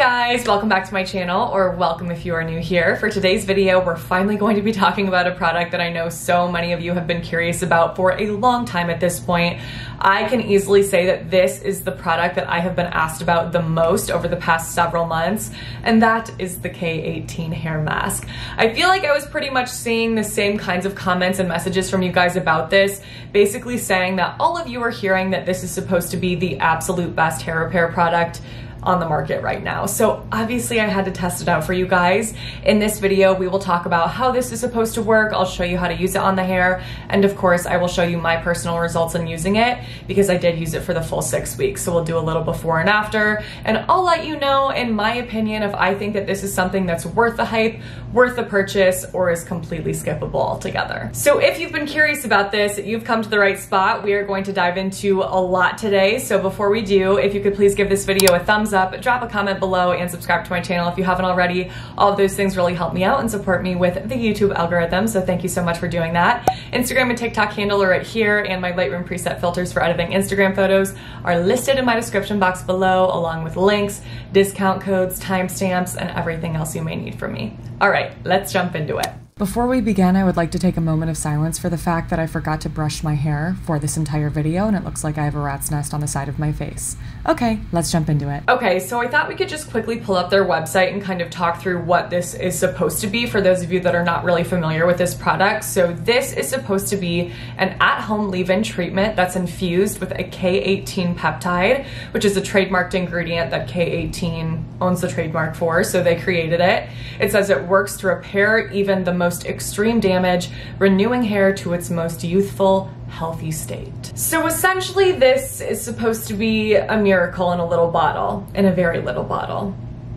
guys, welcome back to my channel, or welcome if you are new here. For today's video, we're finally going to be talking about a product that I know so many of you have been curious about for a long time at this point. I can easily say that this is the product that I have been asked about the most over the past several months, and that is the K18 hair mask. I feel like I was pretty much seeing the same kinds of comments and messages from you guys about this, basically saying that all of you are hearing that this is supposed to be the absolute best hair repair product on the market right now. So obviously I had to test it out for you guys. In this video, we will talk about how this is supposed to work. I'll show you how to use it on the hair. And of course, I will show you my personal results in using it because I did use it for the full six weeks. So we'll do a little before and after. And I'll let you know, in my opinion, if I think that this is something that's worth the hype, worth the purchase, or is completely skippable altogether. So if you've been curious about this, you've come to the right spot. We are going to dive into a lot today. So before we do, if you could please give this video a thumbs thumbs up, drop a comment below, and subscribe to my channel if you haven't already. All of those things really help me out and support me with the YouTube algorithm, so thank you so much for doing that. Instagram and TikTok handle are right here, and my Lightroom preset filters for editing Instagram photos are listed in my description box below, along with links, discount codes, timestamps, and everything else you may need from me. All right, let's jump into it. Before we begin, I would like to take a moment of silence for the fact that I forgot to brush my hair for this entire video and it looks like I have a rat's nest on the side of my face. Okay, let's jump into it. Okay, so I thought we could just quickly pull up their website and kind of talk through what this is supposed to be for those of you that are not really familiar with this product. So this is supposed to be an at-home leave-in treatment that's infused with a K18 peptide, which is a trademarked ingredient that K18 owns the trademark for, so they created it. It says it works to repair even the most most extreme damage, renewing hair to its most youthful, healthy state. So essentially this is supposed to be a miracle in a little bottle, in a very little bottle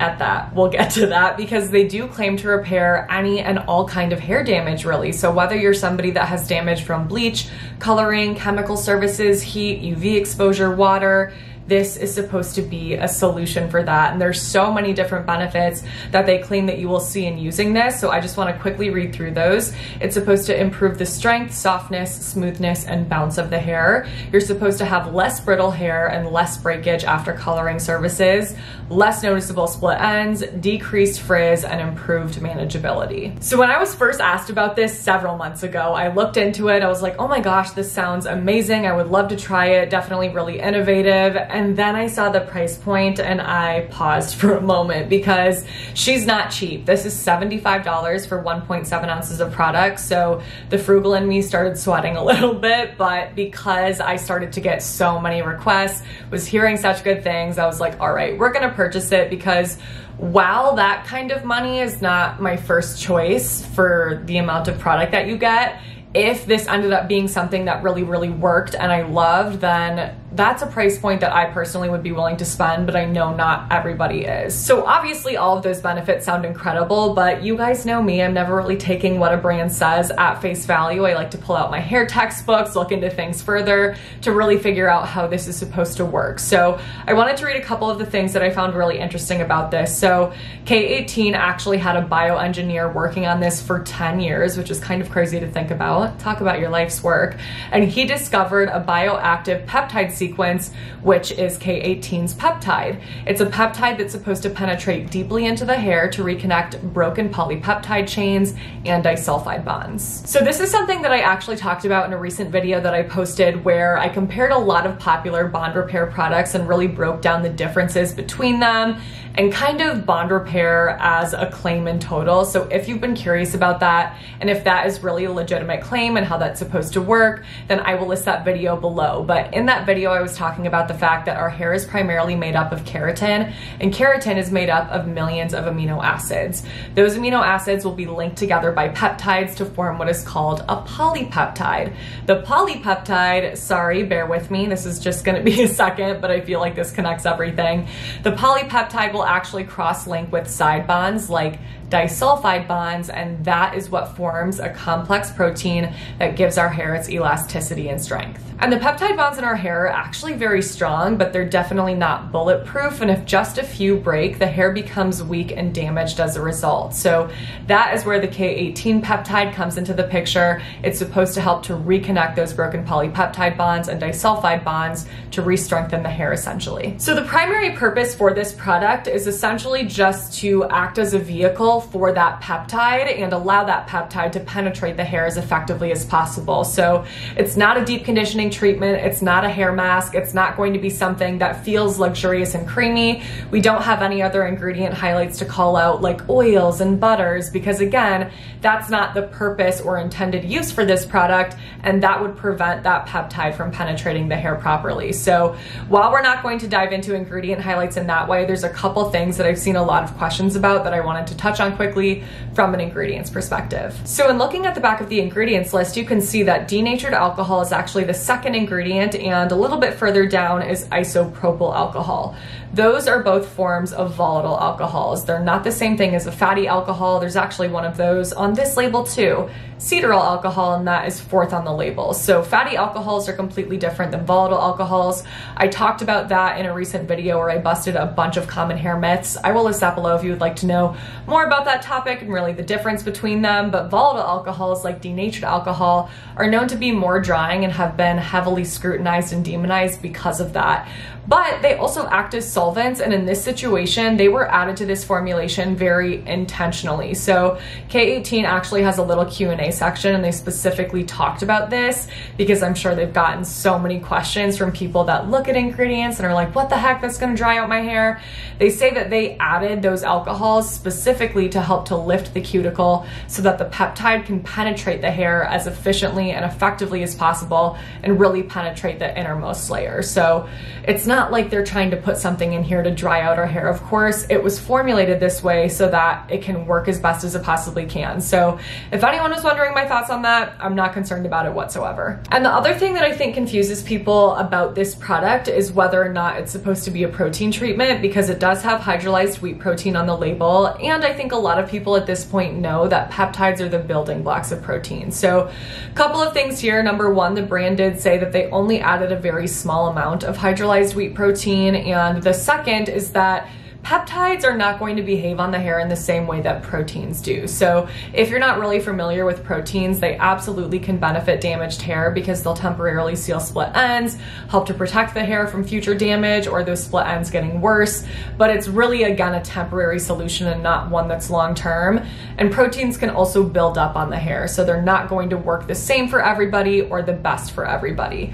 at that. We'll get to that because they do claim to repair any and all kind of hair damage really. So whether you're somebody that has damage from bleach, coloring, chemical services, heat, UV exposure, water, this is supposed to be a solution for that. And there's so many different benefits that they claim that you will see in using this. So I just want to quickly read through those. It's supposed to improve the strength, softness, smoothness, and bounce of the hair. You're supposed to have less brittle hair and less breakage after coloring services, less noticeable split ends, decreased frizz, and improved manageability. So when I was first asked about this several months ago, I looked into it. I was like, oh my gosh, this sounds amazing. I would love to try it. Definitely really innovative and then I saw the price point and I paused for a moment because she's not cheap. This is $75 for 1.7 ounces of product. So the frugal in me started sweating a little bit, but because I started to get so many requests, was hearing such good things, I was like, all right, we're gonna purchase it because while that kind of money is not my first choice for the amount of product that you get, if this ended up being something that really, really worked and I loved, then that's a price point that I personally would be willing to spend, but I know not everybody is. So obviously all of those benefits sound incredible, but you guys know me, I'm never really taking what a brand says at face value. I like to pull out my hair textbooks, look into things further to really figure out how this is supposed to work. So I wanted to read a couple of the things that I found really interesting about this. So K18 actually had a bioengineer working on this for 10 years, which is kind of crazy to think about. Talk about your life's work. And he discovered a bioactive peptide sequence which is K18's peptide. It's a peptide that's supposed to penetrate deeply into the hair to reconnect broken polypeptide chains and disulfide bonds. So this is something that I actually talked about in a recent video that I posted where I compared a lot of popular bond repair products and really broke down the differences between them and kind of bond repair as a claim in total. So if you've been curious about that and if that is really a legitimate claim and how that's supposed to work, then I will list that video below. But in that video, I was talking about the fact that our hair is primarily made up of keratin and keratin is made up of millions of amino acids. Those amino acids will be linked together by peptides to form what is called a polypeptide. The polypeptide, sorry, bear with me. This is just gonna be a second, but I feel like this connects everything. The polypeptide will actually cross-link with side bonds like disulfide bonds, and that is what forms a complex protein that gives our hair its elasticity and strength. And the peptide bonds in our hair are actually very strong, but they're definitely not bulletproof. And if just a few break, the hair becomes weak and damaged as a result. So that is where the K18 peptide comes into the picture. It's supposed to help to reconnect those broken polypeptide bonds and disulfide bonds to re-strengthen the hair essentially. So the primary purpose for this product is essentially just to act as a vehicle for that peptide and allow that peptide to penetrate the hair as effectively as possible. So it's not a deep conditioning treatment, it's not a hair mask, it's not going to be something that feels luxurious and creamy. We don't have any other ingredient highlights to call out like oils and butters because again, that's not the purpose or intended use for this product and that would prevent that peptide from penetrating the hair properly. So while we're not going to dive into ingredient highlights in that way, there's a couple things that I've seen a lot of questions about that I wanted to touch on quickly from an ingredients perspective. So in looking at the back of the ingredients list, you can see that denatured alcohol is actually the second ingredient and a little bit further down is isopropyl alcohol. Those are both forms of volatile alcohols. They're not the same thing as a fatty alcohol. There's actually one of those on this label too cetearyl alcohol, and that is fourth on the label. So fatty alcohols are completely different than volatile alcohols. I talked about that in a recent video where I busted a bunch of common hair myths. I will list that below if you would like to know more about that topic and really the difference between them. But volatile alcohols, like denatured alcohol, are known to be more drying and have been heavily scrutinized and demonized because of that but they also act as solvents and in this situation they were added to this formulation very intentionally so k18 actually has a little q&a section and they specifically talked about this because i'm sure they've gotten so many questions from people that look at ingredients and are like what the heck that's going to dry out my hair they say that they added those alcohols specifically to help to lift the cuticle so that the peptide can penetrate the hair as efficiently and effectively as possible and really penetrate the innermost layer so it's not like they're trying to put something in here to dry out our hair. Of course, it was formulated this way so that it can work as best as it possibly can. So if anyone was wondering my thoughts on that, I'm not concerned about it whatsoever. And the other thing that I think confuses people about this product is whether or not it's supposed to be a protein treatment because it does have hydrolyzed wheat protein on the label. And I think a lot of people at this point know that peptides are the building blocks of protein. So a couple of things here. Number one, the brand did say that they only added a very small amount of hydrolyzed wheat protein. And the second is that peptides are not going to behave on the hair in the same way that proteins do. So if you're not really familiar with proteins, they absolutely can benefit damaged hair because they'll temporarily seal split ends, help to protect the hair from future damage or those split ends getting worse. But it's really, again, a temporary solution and not one that's long term. And proteins can also build up on the hair. So they're not going to work the same for everybody or the best for everybody.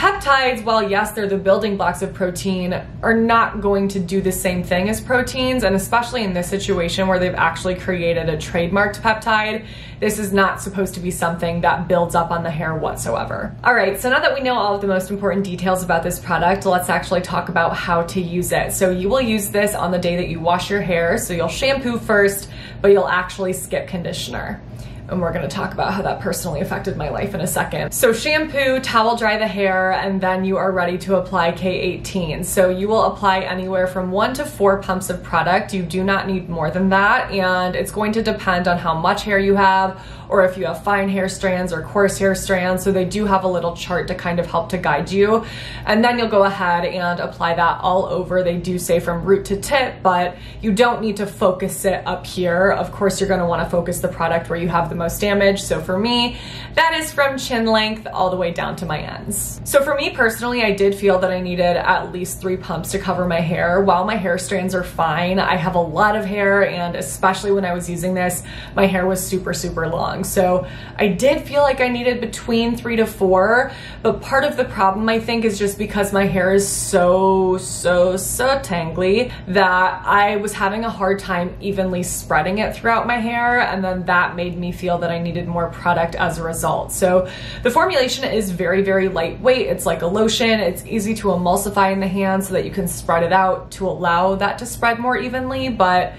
Peptides, while yes, they're the building blocks of protein, are not going to do the same thing as proteins. And especially in this situation where they've actually created a trademarked peptide, this is not supposed to be something that builds up on the hair whatsoever. All right, so now that we know all of the most important details about this product, let's actually talk about how to use it. So you will use this on the day that you wash your hair. So you'll shampoo first, but you'll actually skip conditioner and we're gonna talk about how that personally affected my life in a second. So shampoo, towel dry the hair, and then you are ready to apply K18. So you will apply anywhere from one to four pumps of product. You do not need more than that, and it's going to depend on how much hair you have, or if you have fine hair strands or coarse hair strands. So they do have a little chart to kind of help to guide you. And then you'll go ahead and apply that all over. They do say from root to tip, but you don't need to focus it up here. Of course, you're gonna wanna focus the product where you have the most damage. So for me, that is from chin length all the way down to my ends. So for me personally, I did feel that I needed at least three pumps to cover my hair. While my hair strands are fine, I have a lot of hair and especially when I was using this, my hair was super, super long. So I did feel like I needed between three to four, but part of the problem I think is just because my hair is so, so, so tangly that I was having a hard time evenly spreading it throughout my hair. And then that made me feel that I needed more product as a result. So the formulation is very, very lightweight. It's like a lotion. It's easy to emulsify in the hand so that you can spread it out to allow that to spread more evenly. But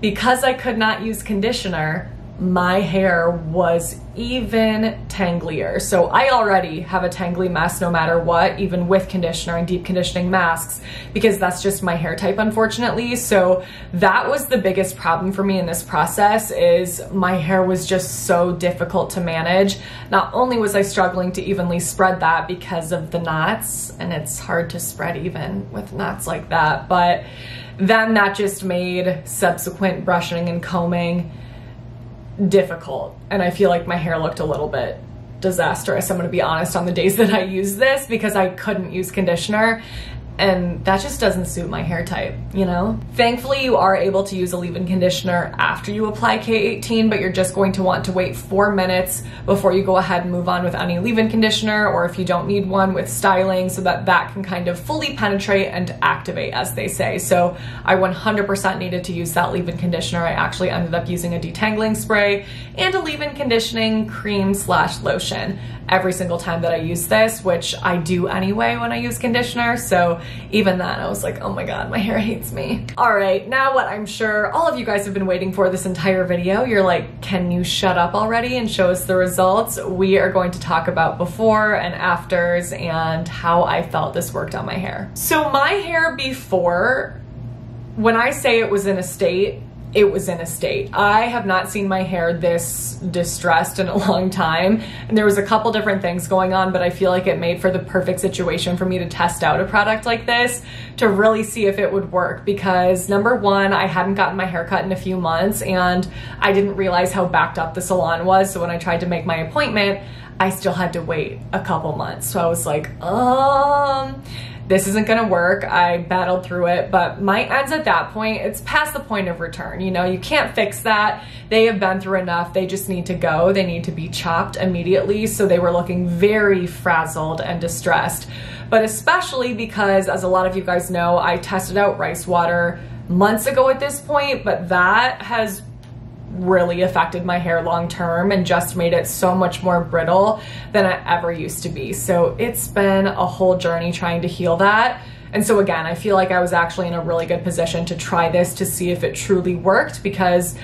because I could not use conditioner, my hair was even tanglier. So I already have a tangly mess no matter what, even with conditioner and deep conditioning masks, because that's just my hair type, unfortunately. So that was the biggest problem for me in this process is my hair was just so difficult to manage. Not only was I struggling to evenly spread that because of the knots, and it's hard to spread even with knots like that, but then that just made subsequent brushing and combing difficult. And I feel like my hair looked a little bit disastrous. I'm gonna be honest on the days that I used this because I couldn't use conditioner. And that just doesn't suit my hair type, you know? Thankfully, you are able to use a leave-in conditioner after you apply K18, but you're just going to want to wait four minutes before you go ahead and move on with any leave-in conditioner, or if you don't need one with styling, so that that can kind of fully penetrate and activate, as they say. So I 100% needed to use that leave-in conditioner. I actually ended up using a detangling spray and a leave-in conditioning cream slash lotion every single time that I use this, which I do anyway when I use conditioner. So even then I was like, oh my God, my hair hates me. All right, now what I'm sure all of you guys have been waiting for this entire video, you're like, can you shut up already and show us the results? We are going to talk about before and afters and how I felt this worked on my hair. So my hair before, when I say it was in a state, it was in a state. I have not seen my hair this distressed in a long time. And there was a couple different things going on, but I feel like it made for the perfect situation for me to test out a product like this to really see if it would work. Because number one, I hadn't gotten my hair cut in a few months and I didn't realize how backed up the salon was. So when I tried to make my appointment, I still had to wait a couple months. So I was like, um, this isn't gonna work. I battled through it, but my ends at that point, it's past the point of return. You know, you can't fix that. They have been through enough. They just need to go. They need to be chopped immediately. So they were looking very frazzled and distressed. But especially because, as a lot of you guys know, I tested out rice water months ago at this point, but that has really affected my hair long term and just made it so much more brittle than it ever used to be. So it's been a whole journey trying to heal that. And so again, I feel like I was actually in a really good position to try this to see if it truly worked because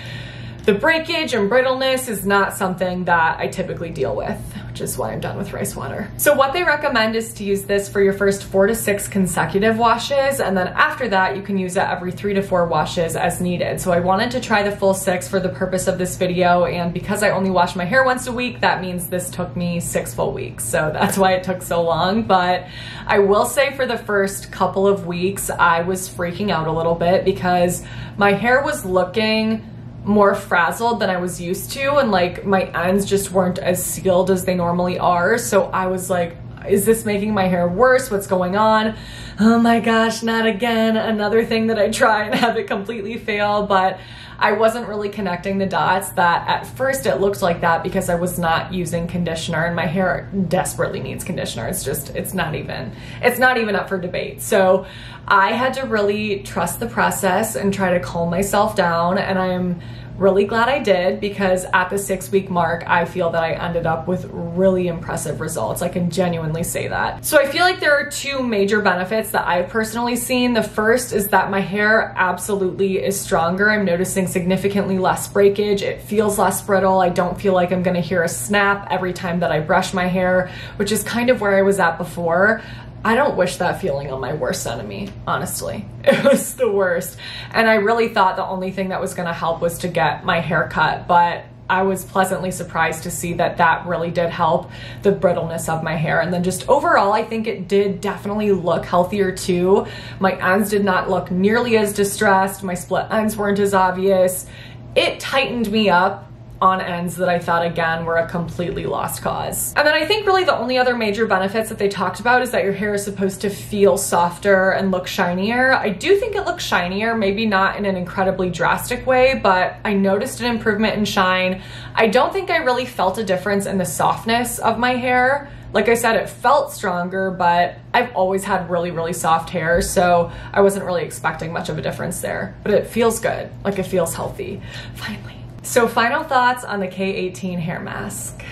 the breakage and brittleness is not something that I typically deal with is why I'm done with rice water. So what they recommend is to use this for your first four to six consecutive washes, and then after that, you can use it every three to four washes as needed. So I wanted to try the full six for the purpose of this video, and because I only wash my hair once a week, that means this took me six full weeks. So that's why it took so long, but I will say for the first couple of weeks, I was freaking out a little bit because my hair was looking more frazzled than I was used to and like my ends just weren't as sealed as they normally are. So I was like, is this making my hair worse? What's going on? Oh my gosh, not again. Another thing that I try and have it completely fail, but I wasn't really connecting the dots that at first it looked like that because I was not using conditioner and my hair desperately needs conditioner. It's just, it's not even, it's not even up for debate. So I had to really trust the process and try to calm myself down and I'm really glad I did because at the six week mark, I feel that I ended up with really impressive results. I can genuinely say that. So I feel like there are two major benefits that I've personally seen. The first is that my hair absolutely is stronger. I'm noticing significantly less breakage. It feels less brittle. I don't feel like I'm gonna hear a snap every time that I brush my hair, which is kind of where I was at before. I don't wish that feeling on my worst enemy, honestly. It was the worst. And I really thought the only thing that was gonna help was to get my hair cut, but I was pleasantly surprised to see that that really did help the brittleness of my hair. And then just overall, I think it did definitely look healthier too. My ends did not look nearly as distressed. My split ends weren't as obvious. It tightened me up on ends that I thought again were a completely lost cause. And then I think really the only other major benefits that they talked about is that your hair is supposed to feel softer and look shinier. I do think it looks shinier, maybe not in an incredibly drastic way, but I noticed an improvement in shine. I don't think I really felt a difference in the softness of my hair. Like I said, it felt stronger, but I've always had really, really soft hair, so I wasn't really expecting much of a difference there. But it feels good, like it feels healthy, finally. So final thoughts on the K18 hair mask.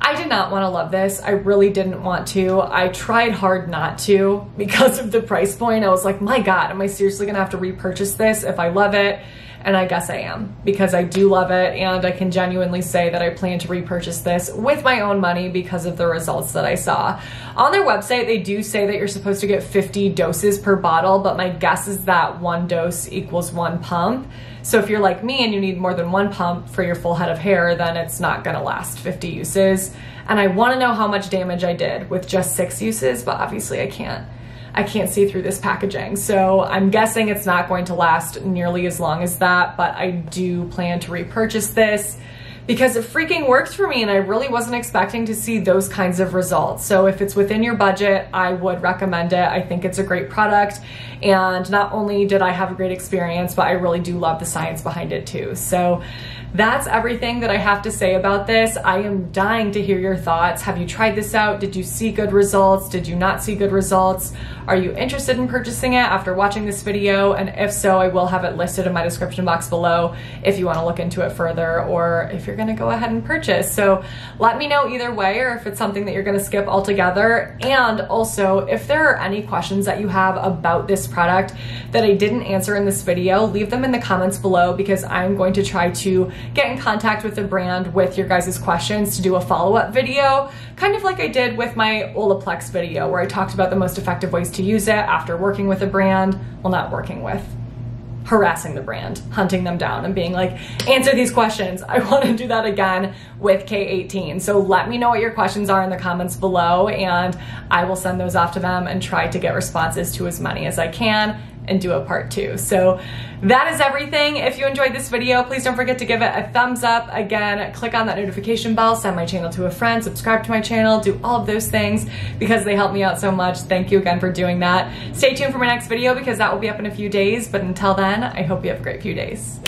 I did not want to love this. I really didn't want to. I tried hard not to because of the price point. I was like, my God, am I seriously going to have to repurchase this if I love it? And I guess I am because I do love it and I can genuinely say that I plan to repurchase this with my own money because of the results that I saw. On their website, they do say that you're supposed to get 50 doses per bottle, but my guess is that one dose equals one pump. So if you're like me and you need more than one pump for your full head of hair, then it's not gonna last 50 uses. And I wanna know how much damage I did with just six uses, but obviously I can't. I can't see through this packaging. So I'm guessing it's not going to last nearly as long as that, but I do plan to repurchase this because it freaking works for me and I really wasn't expecting to see those kinds of results. So if it's within your budget, I would recommend it. I think it's a great product. And not only did I have a great experience, but I really do love the science behind it too. So that's everything that I have to say about this. I am dying to hear your thoughts. Have you tried this out? Did you see good results? Did you not see good results? Are you interested in purchasing it after watching this video? And if so, I will have it listed in my description box below if you want to look into it further or if you're going to go ahead and purchase. So let me know either way or if it's something that you're going to skip altogether. And also, if there are any questions that you have about this product that I didn't answer in this video, leave them in the comments below because I'm going to try to get in contact with the brand with your guys' questions to do a follow-up video, kind of like I did with my Olaplex video where I talked about the most effective ways to use it after working with a brand, well not working with, harassing the brand, hunting them down and being like, answer these questions. I want to do that again with K18. So let me know what your questions are in the comments below and I will send those off to them and try to get responses to as many as I can and do a part two. So that is everything. If you enjoyed this video, please don't forget to give it a thumbs up. Again, click on that notification bell, send my channel to a friend, subscribe to my channel, do all of those things because they help me out so much. Thank you again for doing that. Stay tuned for my next video because that will be up in a few days. But until then, I hope you have a great few days.